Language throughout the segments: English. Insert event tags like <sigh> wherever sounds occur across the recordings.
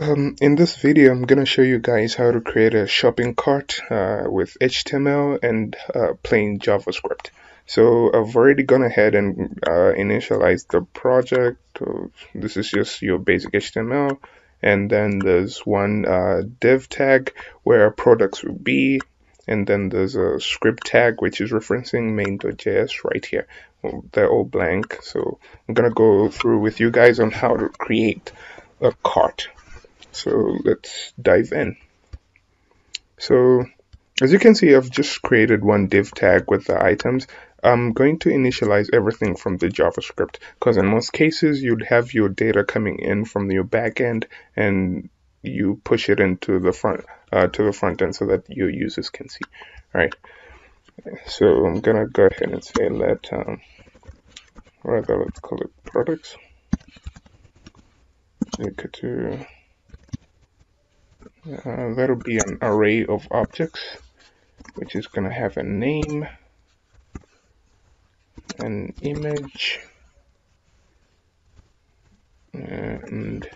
Um, in this video, I'm going to show you guys how to create a shopping cart uh, with HTML and uh, plain JavaScript. So I've already gone ahead and uh, initialized the project. This is just your basic HTML. And then there's one uh, div tag where products will be. And then there's a script tag which is referencing main.js right here. They're all blank. So I'm going to go through with you guys on how to create a cart so let's dive in. So as you can see, I've just created one div tag with the items. I'm going to initialize everything from the JavaScript because in most cases you'd have your data coming in from your backend and you push it into the front uh, to the front end so that your users can see. All right. So I'm gonna go ahead and say let um, rather let's call it products. Equal to uh, that'll be an array of objects which is going to have a name an image and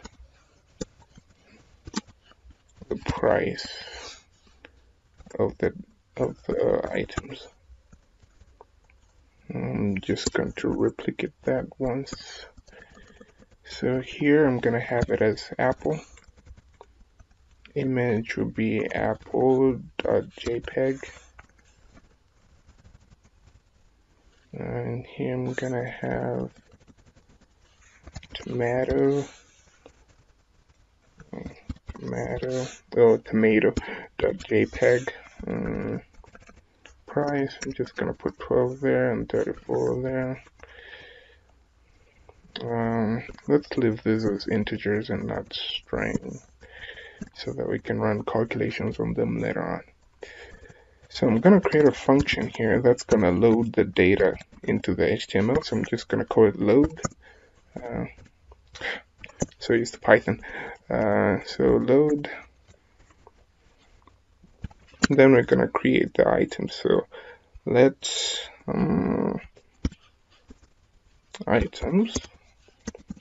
the price of the of the items. I'm just going to replicate that once. So here I'm going to have it as apple image will be apple.jpg and here I'm gonna have tomato. Tomato. Oh tomato.jpg um, price I'm just gonna put 12 there and 34 there. Um, let's leave this as integers and not string so that we can run calculations on them later on. So I'm going to create a function here that's going to load the data into the HTML. So I'm just going to call it load. Uh, so use the Python. Uh, so load. Then we're going to create the item. So let's um, items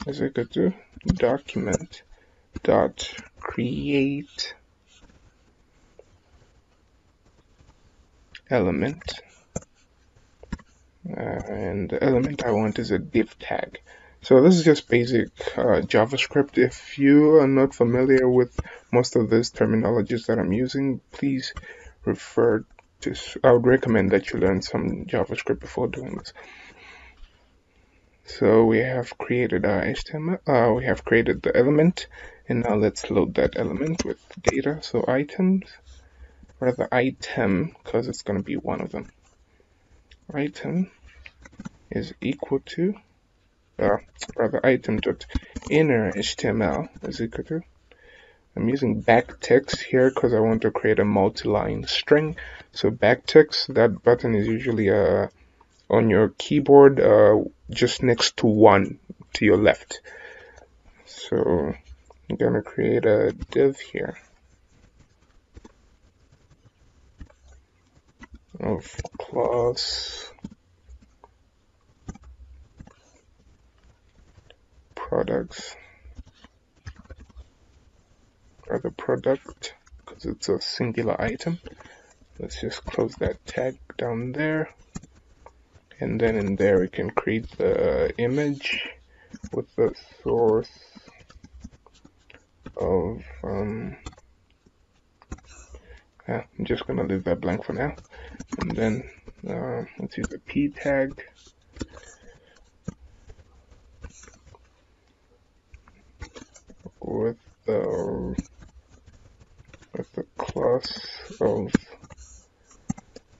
is equal to document dot create element. Uh, and the element I want is a div tag. So this is just basic uh, JavaScript. If you are not familiar with most of these terminologies that I'm using please refer to I would recommend that you learn some JavaScript before doing this. So we have created our HTML uh, we have created the element and now let's load that element with data. So items, rather item, because it's going to be one of them. Item is equal to, uh, rather item dot inner HTML is equal to. I'm using backticks here because I want to create a multi-line string. So backticks, that button is usually uh, on your keyboard uh, just next to one to your left. So I'm going to create a div here. Oh, of class products. Or the product because it's a singular item. Let's just close that tag down there. And then in there we can create the image with the source of um, I'm just gonna leave that blank for now. And then uh, let's use a p tag. With the with the class of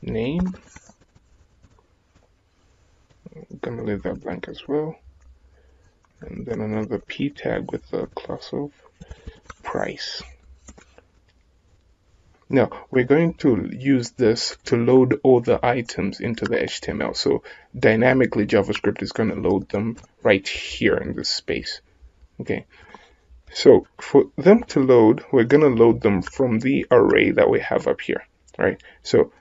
name. I'm gonna leave that blank as well. And then another p tag with the class of price. Now, we're going to use this to load all the items into the HTML. So dynamically, JavaScript is going to load them right here in this space. Okay. So for them to load, we're going to load them from the array that we have up here. Right. So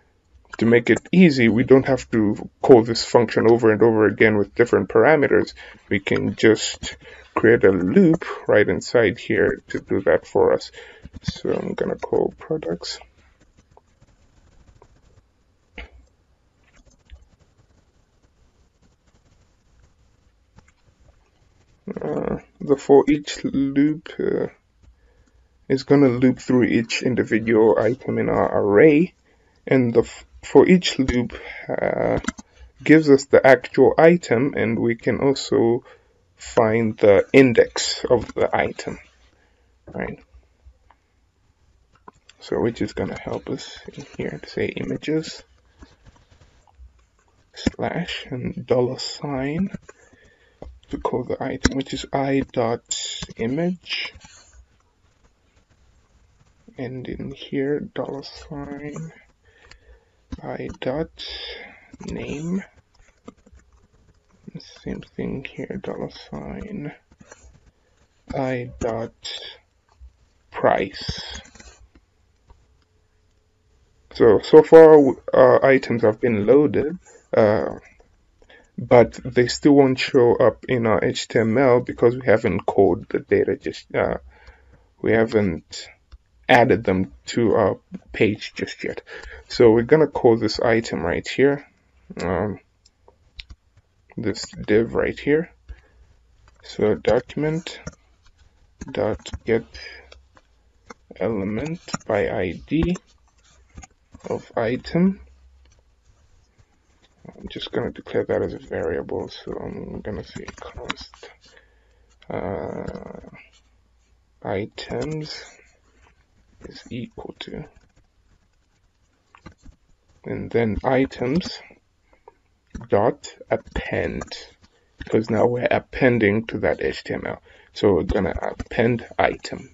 to make it easy, we don't have to call this function over and over again with different parameters. We can just create a loop right inside here to do that for us. So I'm gonna call products. Uh, the for each loop uh, is going to loop through each individual item in our array and the for each loop uh, gives us the actual item and we can also find the index of the item right? So which is going to help us in here to say images slash and dollar sign to call the item which is i dot image. And in here dollar sign i dot name same thing here dollar sign. I dot price. So so far our items have been loaded uh, but they still won't show up in our HTML because we haven't coded the data just uh, we haven't added them to our page just yet. So we're gonna call this item right here, um, this div right here. So document dot get element by ID of item. I'm just gonna declare that as a variable, so I'm gonna say const uh, items is equal to and then items dot append because now we're appending to that HTML so we're gonna append item.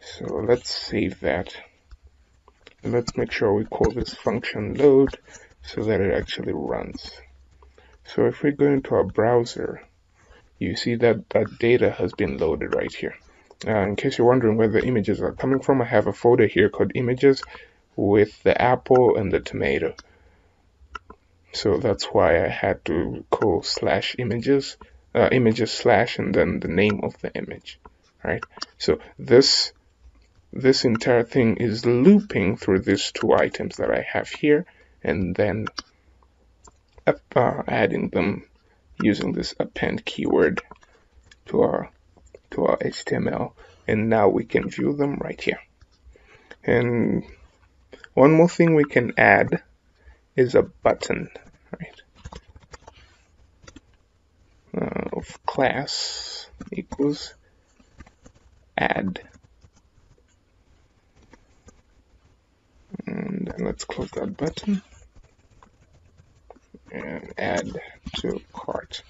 So let's save that. Let's make sure we call this function load so that it actually runs. So if we go into our browser you see that that data has been loaded right here. In case you're wondering where the images are coming from, I have a folder here called images with the apple and the tomato. So that's why I had to call slash images, uh, images slash and then the name of the image, right? So this, this entire thing is looping through these two items that I have here and then uh, adding them using this append keyword to our to our HTML and now we can view them right here. And one more thing we can add is a button, right? Uh, of class equals add. And let's close that button and add to cart.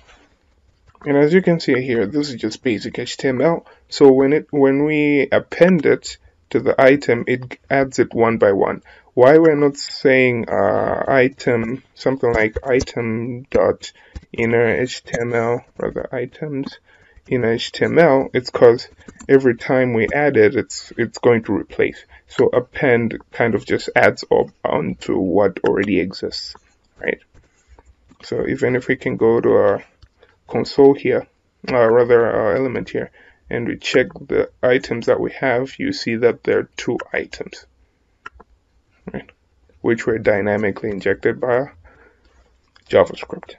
And as you can see here, this is just basic HTML. So when it when we append it to the item, it adds it one by one. Why we're not saying uh, item, something like item dot inner HTML, rather items inner HTML, it's because every time we add it, it's it's going to replace. So append kind of just adds up onto what already exists, right? So even if we can go to our console here, or rather our element here, and we check the items that we have, you see that there are two items, right, which were dynamically injected by JavaScript.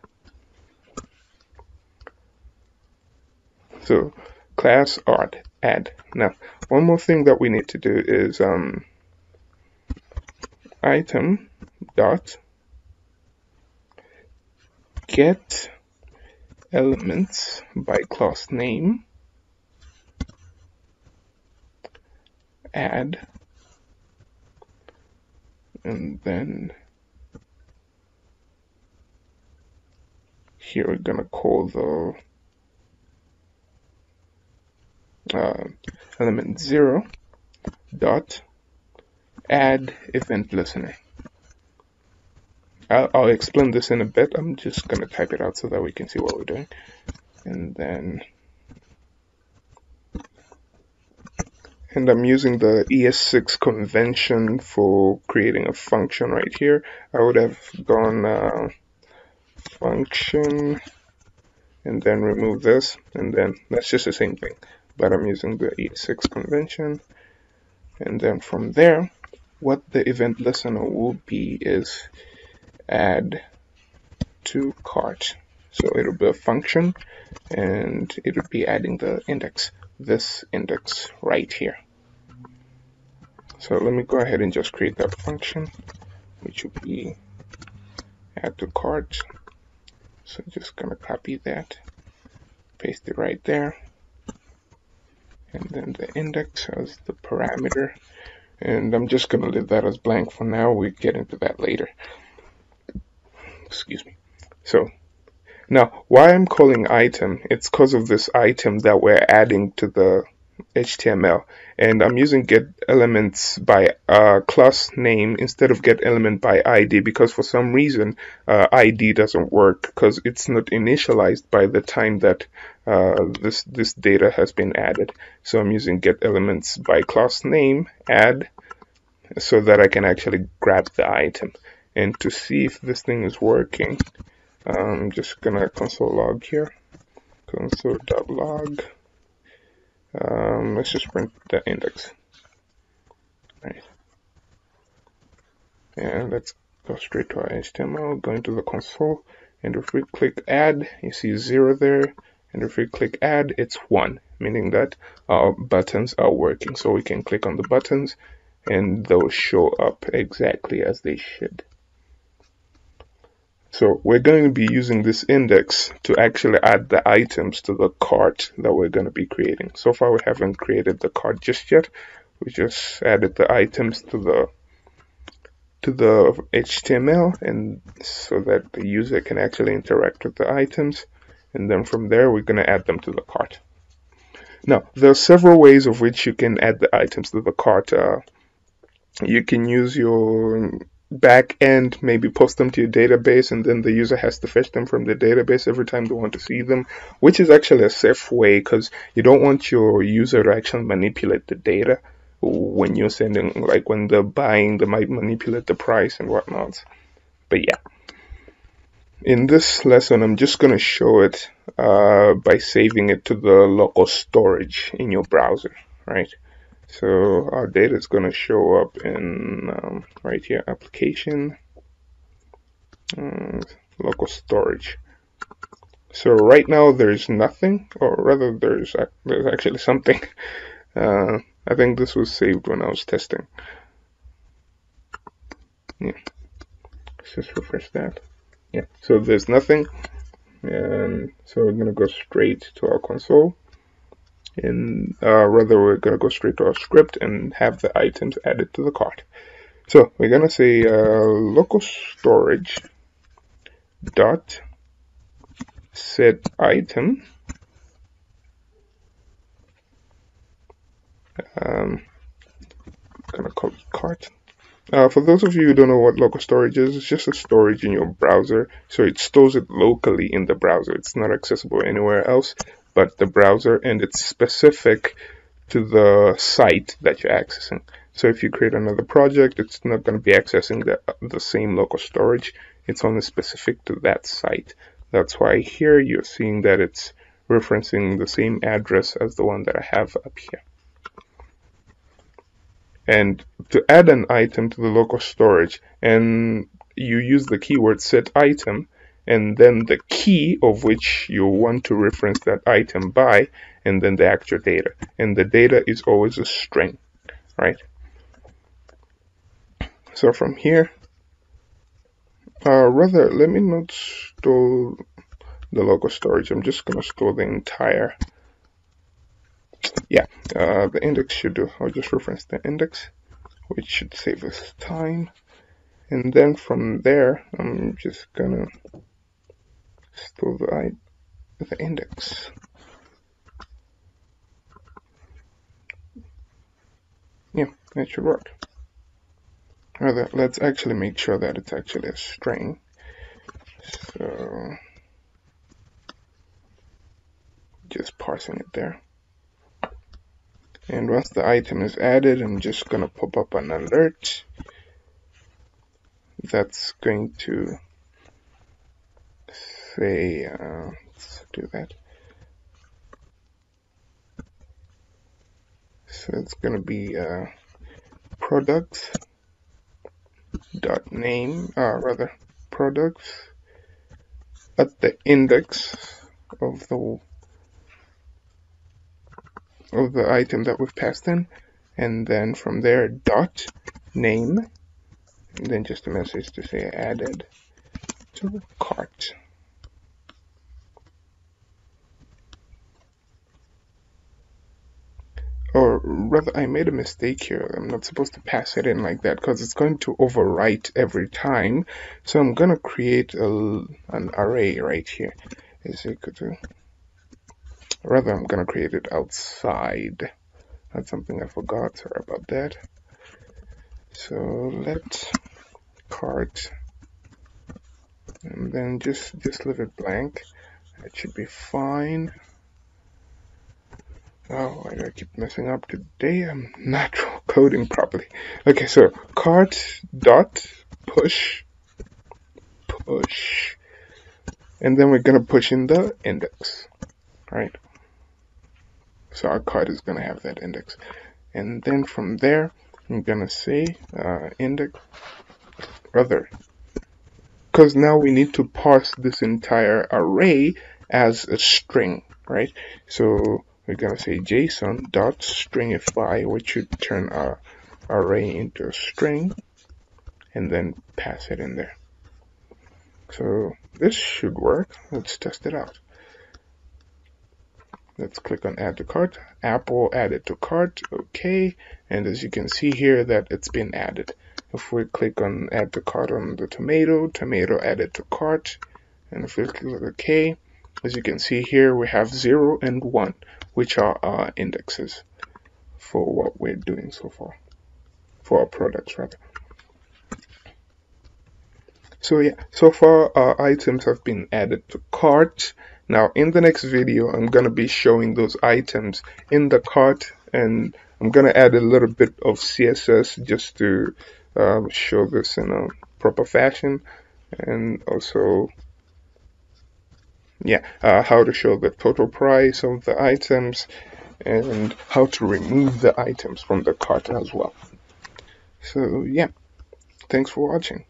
So class art add. Now, one more thing that we need to do is um, item dot get elements by class name add and then here we're gonna call the uh, element 0 dot add event listener I'll, I'll explain this in a bit. I'm just going to type it out so that we can see what we're doing. And then, and I'm using the ES6 convention for creating a function right here. I would have gone uh, function and then remove this and then that's just the same thing but I'm using the ES6 convention. And then from there what the event listener will be is add to cart so it'll be a function and it'll be adding the index this index right here. So let me go ahead and just create that function which will be add to cart. So just gonna copy that paste it right there. And then the index as the parameter. And I'm just gonna leave that as blank for now. We get into that later. Excuse me. So now why I'm calling item it's because of this item that we're adding to the HTML and I'm using get elements by uh, class name instead of get element by ID because for some reason uh, ID doesn't work because it's not initialized by the time that uh, this this data has been added. So I'm using get elements by class name add so that I can actually grab the item. And to see if this thing is working I'm just gonna console log here console.log um, let's just print the index. Right. And let's go straight to our HTML, go into the console, and if we click add, you see zero there, and if we click add, it's one, meaning that our buttons are working. So we can click on the buttons and they'll show up exactly as they should. So we're going to be using this index to actually add the items to the cart that we're going to be creating. So far we haven't created the cart just yet. We just added the items to the to the HTML and so that the user can actually interact with the items and then from there we're going to add them to the cart. Now there are several ways of which you can add the items to the cart. Uh, you can use your back end, maybe post them to your database, and then the user has to fetch them from the database every time they want to see them, which is actually a safe way because you don't want your user to actually manipulate the data when you're sending, like when they're buying, they might manipulate the price and whatnot. But yeah. In this lesson, I'm just going to show it uh, by saving it to the local storage in your browser, right? So our data is going to show up in um, right here, application, local storage. So right now there's nothing, or rather there's there's actually something. <laughs> Uh, I think this was saved when I was testing. Yeah, let's just refresh that. Yeah, so there's nothing, and so we're gonna go straight to our console and uh, rather we're gonna go straight to our script and have the items added to the cart. So we're gonna say uh, local storage dot set item um, gonna call it cart. Uh, for those of you who don't know what local storage is, it's just a storage in your browser. So it stores it locally in the browser. It's not accessible anywhere else but the browser and it's specific to the site that you're accessing. So if you create another project, it's not going to be accessing the, the same local storage. It's only specific to that site. That's why here you're seeing that it's referencing the same address as the one that I have up here. And to add an item to the local storage, and you use the keyword set item, and then the key of which you want to reference that item by, and then the actual data. And the data is always a string, right? So from here, uh, rather, let me not store the local storage. I'm just going to store the entire, yeah, uh, the index should do. I'll just reference the index, which should save us time. And then from there, I'm just gonna store the, the index. Yeah, that should work. Rather, let's actually make sure that it's actually a string. So, just parsing it there. And once the item is added, I'm just to pop up an alert that's going to say uh, do that. So it's going to be uh, products dot name, uh, rather products at the index of the of the item that we've passed in. And then from there dot name. And then just a message to say added to cart or rather I made a mistake here. I'm not supposed to pass it in like that because it's going to overwrite every time. So I'm gonna create a, an array right here. Is equal to rather I'm gonna create it outside. That's something I forgot sorry about that. So let cart and then just just leave it blank. It should be fine oh why do I keep messing up today I'm not coding properly okay so cart dot push push and then we're gonna push in the index right so our card is to have that index. And then from there, I'm to say uh, index other. Because now we need to parse this entire array as a string, right? So we're going to say JSON dot stringify, which should turn our array into a string and then pass it in there. So this should work. Let's test it out. Let's click on add to cart. Apple added to cart. Okay. And as you can see here that it's been added. If we click on add to cart on the tomato, tomato added to cart. And if we click on OK, as you can see here, we have 0 and 1, which are our indexes for what we're doing so far, for our products rather. So yeah, so far our items have been added to cart. Now in the next video, I'm going to be showing those items in the cart and I'm going to add a little bit of CSS just to um, show this in a proper fashion and also yeah uh, how to show the total price of the items and how to remove the items from the cart as well. So yeah thanks for watching